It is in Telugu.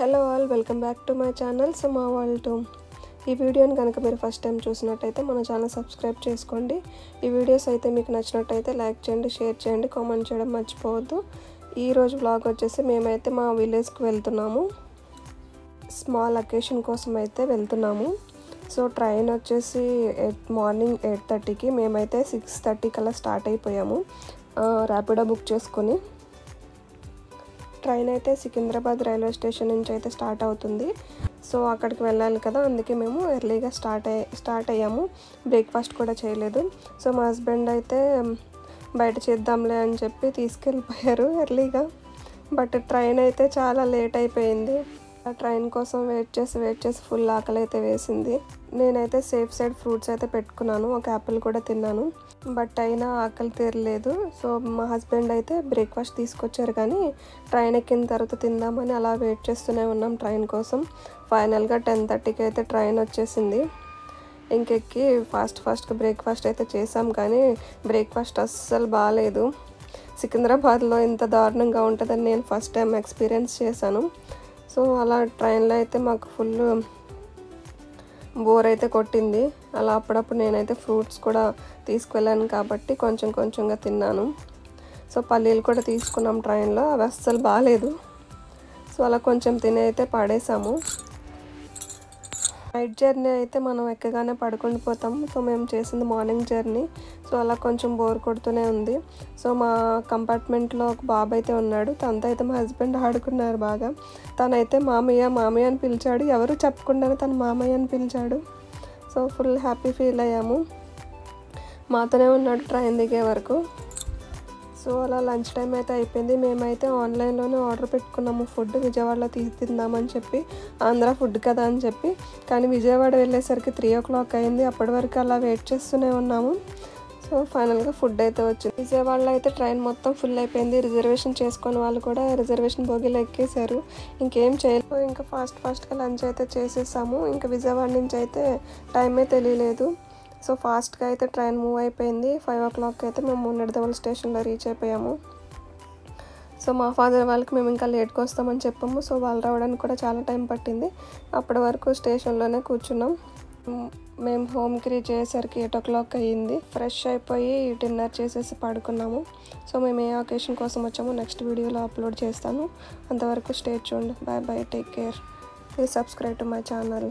Hello all welcome back to my channel Suma world too. ఈ వీడియోని కనుక మీరు ఫస్ట్ టైం చూసినట్టయితే మన ఛానల్ సబ్స్క్రైబ్ చేసుకోండి. ఈ వీడియోస్ అయితే మీకు నచ్చినట్టయితే లైక్ చేయండి షేర్ చేయండి కామెంట్ చేయడం మర్చిపోవద్దు. ఈరోజు బ్లాగ్ వచ్చేసి మేమైతే మా విలేజ్కి వెళ్తున్నాము. స్మాల్ అకేషన్ కోసం అయితే వెళ్తున్నాము. సో ట్రైన్ వచ్చేసి ఎయిట్ మార్నింగ్ ఎయిట్ థర్టీకి మేమైతే సిక్స్ థర్టీ కల్లా స్టార్ట్ అయిపోయాము. ర్యాపిడో బుక్ చేసుకొని. ట్రైన్ అయితే సికింద్రాబాద్ రైల్వే స్టేషన్ నుంచి అయితే స్టార్ట్ అవుతుంది. సో అక్కడికి వెళ్ళాలి కదా అందుకే మేము ఎర్లీగా స్టార్ట్ అయ్యి స్టార్ట్ అయ్యాము. బ్రేక్ఫాస్ట్ కూడా చేయలేదు. సో మా హస్బెండ్ అయితే బయట చేద్దాంలే అని చెప్పి తీసుకెళ్ళిపోయారు ఎర్లీగా. బట్ ట్రైన్ అయితే చాలా లేట్ అయిపోయింది. ట్రైన్ కోసం వెయిట్ చేసి వెయిట్ చేసి ఫుల్ ఆకలి అయితే వేసింది. నేనైతే సేఫ్ సైడ్ ఫ్రూట్స్ అయితే పెట్టుకున్నాను ఒక యాపిల్ కూడా తిన్నాను. బట్ అయినా ఆకలి తీరలేదు. సో మా హస్బెండ్ అయితే బ్రేక్ఫాస్ట్ తీసుకొచ్చారు కానీ ట్రైన్ ఎక్కిన తర్వాత తిందామని అలా వెయిట్ చేస్తూనే ఉన్నాం ట్రైన్ కోసం. ఫైనల్గా టెన్ థర్టీకి అయితే ట్రైన్ వచ్చేసింది. ఇంకెక్కి ఫాస్ట్ ఫాస్ట్గా బ్రేక్ఫాస్ట్ అయితే చేసాం కానీ బ్రేక్ఫాస్ట్ అస్సలు బాగాలేదు సికింద్రాబాద్లో ఇంత దారుణంగా ఉంటుందని నేను ఫస్ట్ టైం ఎక్స్పీరియన్స్ చేశాను. సో అలా ట్రైన్లో అయితే మాకు ఫుల్ బోర్ అయితే కొట్టింది. అలా అప్పుడప్పుడు నేనైతే ఫ్రూట్స్ కూడా తీసుకువెళ్ళాను కాబట్టి కొంచెం కొంచెంగా తిన్నాను. సో పల్లీలు కూడా తీసుకున్నాం ట్రైన్లో అవి అస్సలు బాగాలేదు సో అలా కొంచెం తిని అయితే పడేసాము. నైట్ జర్నీ అయితే మనం ఎక్కగానే పడుకొని పోతాం. సో మేము చేసింది మార్నింగ్ జర్నీ. సో అలా కొంచెం బోర్ కొడుతూనే ఉంది. సో మా కంపార్ట్మెంట్లో ఒక బాబు అయితే ఉన్నాడు. తనతో అయితే మా హస్బెండ్ ఆడుకున్నారు బాగా. తనైతే మామయ్య మామయ్య అని పిలిచాడు. ఎవరు చెప్పకుండానే తన మామయ్య అని పిలిచాడు. సో ఫుల్ హ్యాపీ ఫీల్ అయ్యాము. మాతోనే ఉన్నాడు ట్రైన్ దిగే వరకు. సో అలా లంచ్ టైం అయితే అయిపోయింది. మేమైతే ఆన్లైన్లోనే ఆర్డర్ పెట్టుకున్నాము. ఫుడ్ విజయవాడలో తీసి తిందామని చెప్పి ఆంధ్ర ఫుడ్ కదా అని చెప్పి. కానీ విజయవాడ వెళ్ళేసరికి త్రీ ఓ క్లాక్ అయింది. అప్పటి వరకు అలా వెయిట్ చేస్తూనే ఉన్నాము. సో ఫైనల్గా ఫుడ్ అయితే వచ్చింది. విజయవాడలో అయితే ట్రైన్ మొత్తం ఫుల్ అయిపోయింది. రిజర్వేషన్ చేసుకుని వాళ్ళు కూడా రిజర్వేషన్ బోగీలో ఎక్కేశారు. ఇంకేం చేయలేదు. ఇంకా ఫాస్ట్ ఫాస్ట్గా లంచ్ అయితే చేసేసాము. ఇంకా విజయవాడ నుంచి అయితే టైమే తెలియలేదు. సో ఫాస్ట్గా అయితే ట్రైన్ మూవ్ అయిపోయింది. ఫైవ్ ఓ క్లాక్ అయితే మేము నిడదవల్ స్టేషన్లో రీచ్ అయిపోయాము. సో మా ఫాదర్ వాళ్ళకి మేము ఇంకా లేట్గా వస్తామని చెప్పాము. సో వాళ్ళు రావడానికి కూడా చాలా టైం పట్టింది. అప్పటి వరకు స్టేషన్లోనే కూర్చున్నాం. మేము హోమ్కి రీచ్ అయ్యేసరికి ఎయిట్ ఓ క్లాక్ అయ్యింది. ఫ్రెష్ అయిపోయి డిన్నర్ చేసేసి పడుకున్నాము. సో మేము ఏ ఒకేషన్ కోసం వచ్చామో నెక్స్ట్ వీడియోలో అప్లోడ్ చేస్తాను. అంతవరకు స్టే చూడండి. Bye bye. Take care. Please subscribe to my channel.